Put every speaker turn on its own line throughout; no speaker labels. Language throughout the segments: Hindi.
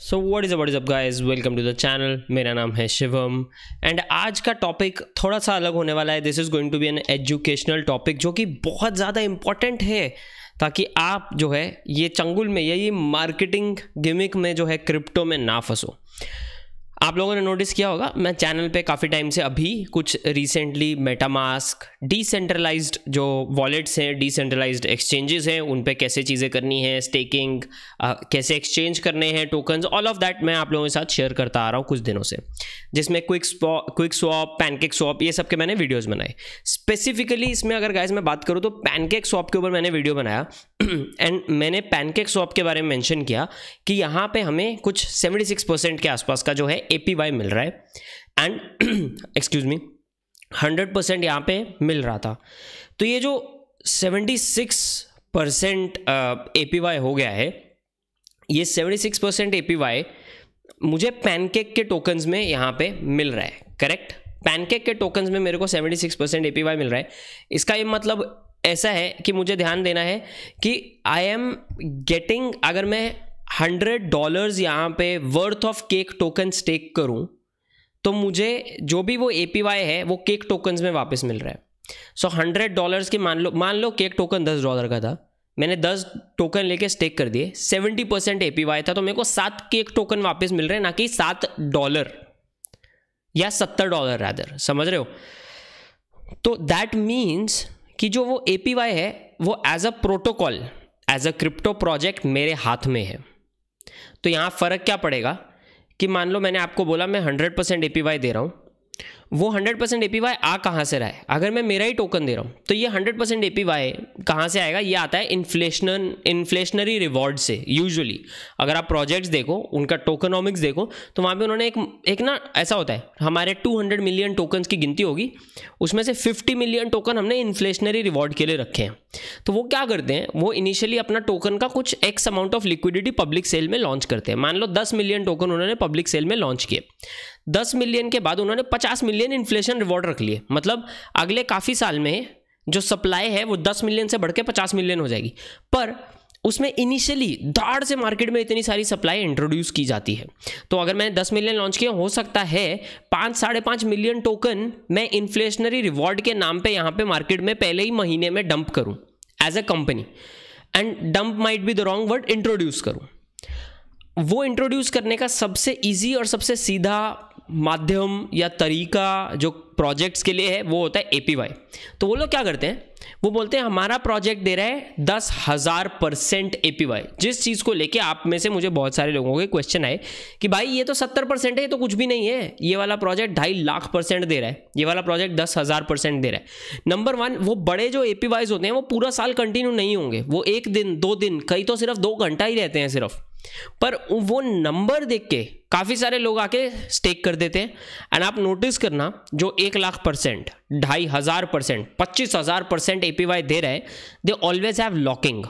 So what is what is up guys welcome to the channel मेरा नाम है शिवम. एंड आज का टॉपिक थोड़ा सा अलग होने वाला है. This is going to be an educational topic जो कि बहुत ज़्यादा इंपॉर्टेंट है ताकि आप जो है, ये चंगुल में या ये मार्केटिंग गिमिक में जो है क्रिप्टो में ना फंसो. आप लोगों ने नोटिस किया होगा, मैं चैनल पे काफ़ी टाइम से अभी कुछ रिसेंटली मेटामास्क डिसेंट्रलाइज्ड जो वॉलेट्स हैं डिसेंट्रलाइज्ड एक्सचेंजेस हैं, उन पे कैसे चीज़ें करनी है स्टेकिंग कैसे एक्सचेंज करने हैं टोकन्स ऑल ऑफ़ दैट मैं आप लोगों के साथ शेयर करता आ रहा हूँ कुछ दिनों से। जिसमें quick QuickSwap PancakeSwap ये सब के मैंने वीडियोज़ बनाए। स्पेसिफिकली इसमें अगर गाइज़ मैं बात करूँ तो पैनकेक स्वॉप के ऊपर मैंने वीडियो बनाया। एंड मैंने पैनकेक स्वॉप के बारे में मैंशन किया कि यहाँ पे हमें कुछ 76 परसेंट के आसपास का जो है एपीवाई मिल रहा है। एंड एक्सक्यूज मी 100 परसेंट यहाँ पे मिल रहा था। तो ये जो 76 परसेंट ए हो गया है, ये 76 परसेंट ए मुझे पैनकेक के टोकन्स में यहाँ पे मिल रहा है करेक्ट पैनकेक के टोकन्स में मेरे को 76 परसेंट ए मिल रहा है। इसका ये मतलब ऐसा है कि मुझे ध्यान देना है कि आई एम गेटिंग अगर मैं हंड्रेड डॉलर्स यहाँ पे worth of cake token stake करूँ तो मुझे जो भी वो एपीवाई है, वो केक टोकन्स में वापस मिल रहा है। सो हंड्रेड डॉलर्स की मान लो मान लो केक टोकन दस डॉलर का था, मैंने दस टोकन लेके स्टेक कर दिए सेवेंटी परसेंट एपीवाई था तो मेरे को सात केक टोकन वापस मिल रहे हैं, ना कि सात डॉलर या सत्तर डॉलर रादर समझ रहे हो? तो दैट मीन्स कि जो वो एपीवाई है, वो as a protocol as a crypto project मेरे हाथ में है। तो यहाँ फ़र्क क्या पड़ेगा कि मान लो मैंने आपको बोला मैं हंड्रेड परसेंट ए दे रहा हूँ वो हंड्रेड परसेंट ए आ कहाँ से रहा है? अगर मैं मेरा ही टोकन दे रहा हूँ तो ये हंड्रेड परसेंट ए कहाँ से आएगा? ये आता है इन्फ्लेशनल इन्फ्लेशनरी रिवॉर्ड से यूजुअली अगर आप प्रोजेक्ट्स देखो, उनका टोकनॉमिक्स देखो तो वहाँ पे उन्होंने एक एक ना ऐसा होता है, हमारे 200 मिलियन टोकन्स की गिनती होगी, उसमें से 50 मिलियन टोकन हमने इन्फ्लेशनरी रिवॉर्ड के लिए रखे हैं। तो वो क्या करते हैं? वो इनिशियली अपना टोकन का कुछ X amount of liquidity public sale में लॉन्च करते हैं। मान लो दस मिलियन टोकन उन्होंने पब्लिक सेल में लॉन्च किए। दस मिलियन के बाद उन्होंने पचास मिलियन इन्फ्लेशन रिवॉर्ड रख लिए। मतलब अगले काफ़ी साल में जो सप्लाई है, वो दस मिलियन से बढ़ के पचास मिलियन हो जाएगी। पर उसमें इनिशियली दाड़ से मार्केट में इतनी सारी सप्लाई इंट्रोड्यूस की जाती है। तो अगर मैंने दस मिलियन लॉन्च किया, हो सकता है पाँच, साढ़े पाँच मिलियन टोकन मैं इन्फ्लेशनरी रिवॉर्ड के नाम पे यहाँ पे मार्केट में पहले ही महीने में डंप करूँ as a company and dump might be the wrong word introduce करूँ। वो इंट्रोड्यूस करने का सबसे ईजी और सबसे सीधा माध्यम या तरीका जो प्रोजेक्ट्स के लिए है, वो होता है एपीवाई तो वो लोग क्या करते हैं? वो बोलते हैं, हमारा प्रोजेक्ट दे रहा है दस हज़ार परसेंट एपीवाई जिस चीज़ को लेके आप में से मुझे बहुत सारे लोगों के क्वेश्चन आए कि भाई, ये तो सत्तर परसेंट है, ये तो कुछ भी नहीं है। ये वाला प्रोजेक्ट ढाई लाख परसेंट दे रहा है। ये वाला प्रोजेक्ट दस हज़ार परसेंट दे रहा है। नंबर वन वो बड़े जो ए होते हैं, वो पूरा साल कंटिन्यू नहीं होंगे। वो एक दिन, दो दिन कई तो सिर्फ़ दो घंटा ही रहते हैं सिर्फ़। पर वो नंबर देख के काफ़ी सारे लोग आके स्टेक कर देते हैं। एंड आप नोटिस करना, जो एक लाख परसेंट ढाई हज़ार परसेंट पच्चीस हज़ार परसेंट ए दे रहे दे ऑलवेज हैव लॉकिंग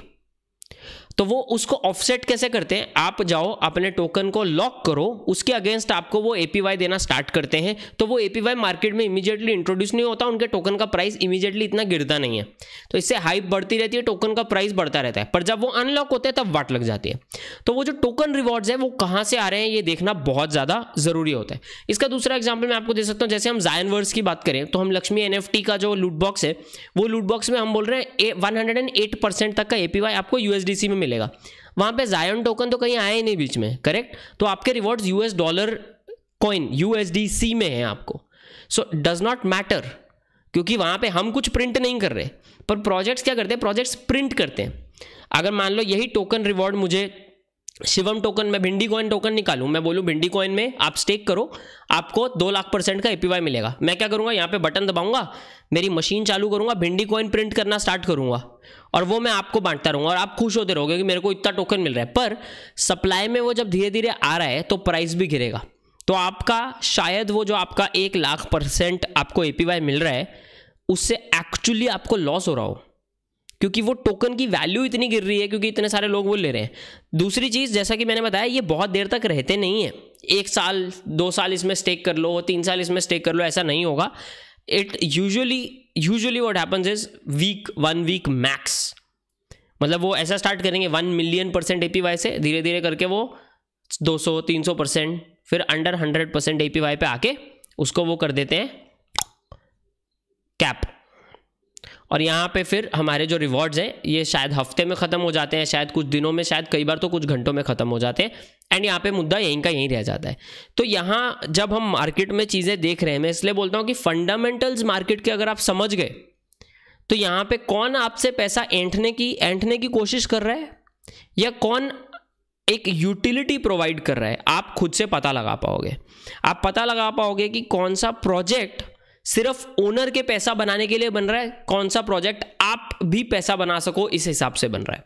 तो वो उसको ऑफसेट कैसे करते हैं? आप जाओ, अपने टोकन को लॉक करो, उसके अगेंस्ट आपको वो एपीवाई देना स्टार्ट करते हैं। तो वो एपीवाई मार्केट में इमीडिएटली इंट्रोड्यूस नहीं होता, उनके टोकन का प्राइस इमीडिएटली इतना गिरता नहीं है। तो इससे हाइप बढ़ती रहती है टोकन का प्राइस बढ़ता रहता है। पर जब वो अनलॉक होते हैं, तब वाट लग जाती है। तो वो जो टोकन रिवॉर्ड्स है, वो कहाँ से आ रहे हैं, ये देखना बहुत ज़्यादा ज़रूरी होता है। इसका दूसरा एग्ज़ाम्पल मैं आपको दे सकता हूँ, जैसे हम जायन वर्स की बात करें तो हम लक्ष्मी एनएफटी का जो लूटबॉक्स है, वो लूटबॉक्स में हम बोल रहे हैं वन तक का एपीवाई आपको यूएसडीसी में मिलेगा। वहाँ पे जायन टोकन तो कहीं आया ही नहीं बीच में करेक्ट तो आपके rewards US dollar coin USDC में है आपको। सो डज नॉट मैटर क्योंकि वहाँ पे हम कुछ प्रिंट नहीं कर रहे। पर प्रोजेक्ट्स क्या करते हैं? प्रोजेक्ट्स प्रिंट करते हैं। अगर मान लो यही टोकन रिवॉर्ड मुझे शिवम टोकन में, भिंडी कॉइन टोकन निकालूं? मैं बोलूँ, भिंडी कॉइन में आप स्टेक करो, आपको दो लाख परसेंट का एपीवाई मिलेगा। मैं क्या करूँगा? यहाँ पे बटन दबाऊँगा, मेरी मशीन चालू करूँगा, भिंडी कॉइन प्रिंट करना स्टार्ट करूँगा। और वो मैं आपको बांटता रहूँगा और आप खुश होते रहोगे कि मेरे को इतना टोकन मिल रहा है। पर सप्लाई में वो जब धीरे धीरे आ रहा है तो प्राइस भी गिरेगा। तो आपका, शायद वो जो आपका एक लाख परसेंट आपको एपीवाई मिल रहा है, उससे एक्चुअली आपको लॉस हो रहा हो। क्योंकि वो टोकन की वैल्यू इतनी गिर रही है क्योंकि इतने सारे लोग वो ले रहे हैं। दूसरी चीज़, जैसा कि मैंने बताया, ये बहुत देर तक रहते नहीं हैं। एक साल, दो साल इसमें स्टेक कर लो, तीन साल इसमें स्टेक कर लो, ऐसा नहीं होगा। It usually usually what happens is week one week max मतलब वो ऐसा स्टार्ट करेंगे वन मिलियन परसेंट एपीवाई से धीरे धीरे करके वो 200 300 परसेंट फिर अंडर 100 परसेंट ए पे आके उसको वो कर देते हैं। कैप और यहाँ पे फिर हमारे जो रिवॉर्ड्स हैं, ये शायद हफ़्ते में ख़त्म हो जाते हैं, शायद कुछ दिनों में, शायद कई बार तो कुछ घंटों में ख़त्म हो जाते हैं। एंड यहाँ पे मुद्दा यहीं का यहीं रह जाता है। तो यहाँ जब हम मार्केट में चीज़ें देख रहे हैं, मैं इसलिए बोलता हूँ कि फंडामेंटल्स मार्केट के अगर आप समझ गए तो यहाँ पे कौन आपसे पैसा एंठने की एंठने की कोशिश कर रहा है? या कौन एक यूटिलिटी प्रोवाइड कर रहा है? आप खुद से पता लगा पाओगे। आप पता लगा पाओगे कि कौन सा प्रोजेक्ट सिर्फ़ ओनर के पैसा बनाने के लिए बन रहा है, कौन सा प्रोजेक्ट आप भी पैसा बना सको, इस हिसाब से बन रहा है।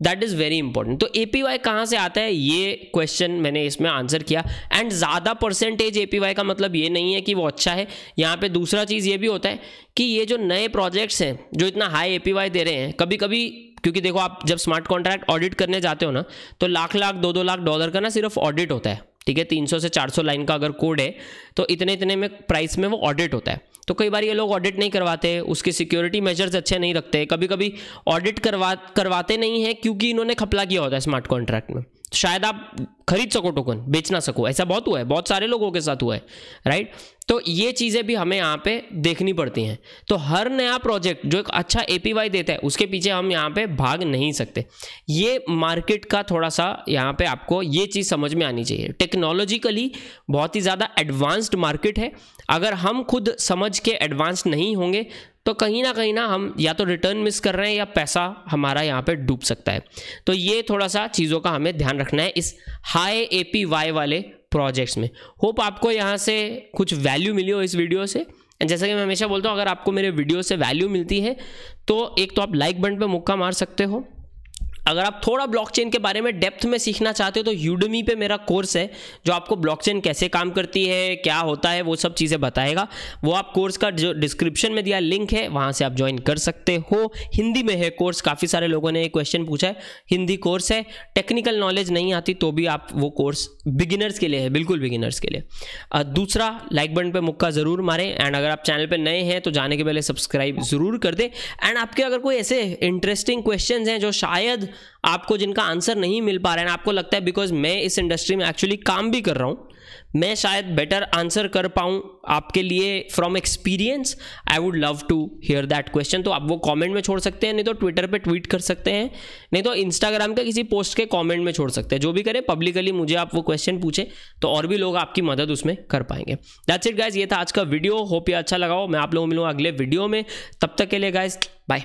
दैट इज़ वेरी इंपॉर्टेंट तो ए पी वाई कहाँ से आता है? ये क्वेश्चन मैंने इसमें आंसर किया। एंड ज़्यादा परसेंटेज ए पी वाई का मतलब ये नहीं है कि वो अच्छा है। यहाँ पे दूसरा चीज़ ये भी होता है कि ये जो नए प्रोजेक्ट्स हैं, जो इतना हाई ए पी वाई दे रहे हैं कभी कभी क्योंकि देखो आप जब स्मार्ट कॉन्ट्रैक्ट ऑडिट करने जाते हो ना तो लाख लाख दो दो लाख डॉलर का ना सिर्फ़ ऑडिट होता है। ठीक है 300 से 400 लाइन का अगर कोड है तो इतने इतने में प्राइस में वो ऑडिट होता है। तो कई बार ये लोग ऑडिट नहीं करवाते, उसकी सिक्योरिटी मेजर्स अच्छे नहीं रखते। कभी कभी ऑडिट करवा, करवाते नहीं हैं, क्योंकि इन्होंने खपला किया होता है स्मार्ट कॉन्ट्रैक्ट में। शायद आप खरीद सको टोकन बेच ना सको। ऐसा बहुत हुआ है, बहुत सारे लोगों के साथ हुआ है राइट तो ये चीज़ें भी हमें यहाँ पे देखनी पड़ती हैं। तो हर नया प्रोजेक्ट जो एक अच्छा ए देता है, उसके पीछे हम यहाँ पे भाग नहीं सकते। ये मार्केट का थोड़ा सा यहाँ पे आपको ये चीज़ समझ में आनी चाहिए। टेक्नोलॉजिकली बहुत ही ज़्यादा एडवांस्ड मार्केट है। अगर हम खुद समझ के एडवांस नहीं होंगे तो कहीं ना कहीं ना हम या तो रिटर्न मिस कर रहे हैं या पैसा हमारा यहाँ पे डूब सकता है। तो ये थोड़ा सा चीज़ों का हमें ध्यान रखना है इस हाई ए पी वाई वाले प्रोजेक्ट्स में। होप आपको यहाँ से कुछ वैल्यू मिली हो इस वीडियो से। एंड जैसा कि मैं हमेशा बोलता हूँ, अगर आपको मेरे वीडियो से वैल्यू मिलती है तो एक तो आप लाइक बटन पर मुक्का मार सकते हो। अगर आप थोड़ा ब्लॉकचेन के बारे में डेप्थ में सीखना चाहते हो तो यूडमी पे मेरा कोर्स है, जो आपको ब्लॉकचेन कैसे काम करती है, क्या होता है, वो सब चीज़ें बताएगा। वो आप कोर्स का जो डिस्क्रिप्शन में दिया लिंक है, वहाँ से आप ज्वाइन कर सकते हो। हिंदी में है कोर्स काफ़ी सारे लोगों ने क्वेश्चन पूछा है। हिंदी कोर्स है टेक्निकल नॉलेज नहीं आती तो भी आप वो कोर्स बिगिनर्स के लिए है, बिल्कुल बिगिनर्स के लिए। दूसरा लाइक बटन पर मुक्का ज़रूर मारें एंड अगर आप चैनल पर नए हैं तो जाने के पहले सब्सक्राइब ज़रूर कर दें। एंड आपके अगर कोई ऐसे इंटरेस्टिंग क्वेश्चन हैं, जो शायद आपको जिनका आंसर नहीं मिल पा रहा है, आपको लगता है बिकॉज़ मैं इस इंडस्ट्री में एक्चुअली काम भी कर रहा हूँ, मैं शायद बेटर आंसर कर पाऊँ आपके लिए from experience I would love to hear that question तो आप वो कमेंट में छोड़ सकते हैं, नहीं तो ट्विटर पे ट्वीट कर सकते हैं, नहीं तो इंस्टाग्राम के किसी पोस्ट के कमेंट में छोड़ सकते हैं। जो भी करें पब्लिकली मुझे आप वो क्वेश्चन पूछे तो और भी लोग आपकी मदद उसमें कर पाएँगे। दैट्स इट गाइज़ ये था आज का वीडियो होप ये अच्छा लगाओ मैं आप लोगों मिलूँगा अगले वीडियो में। तब तक के लिए गाइज़ बाय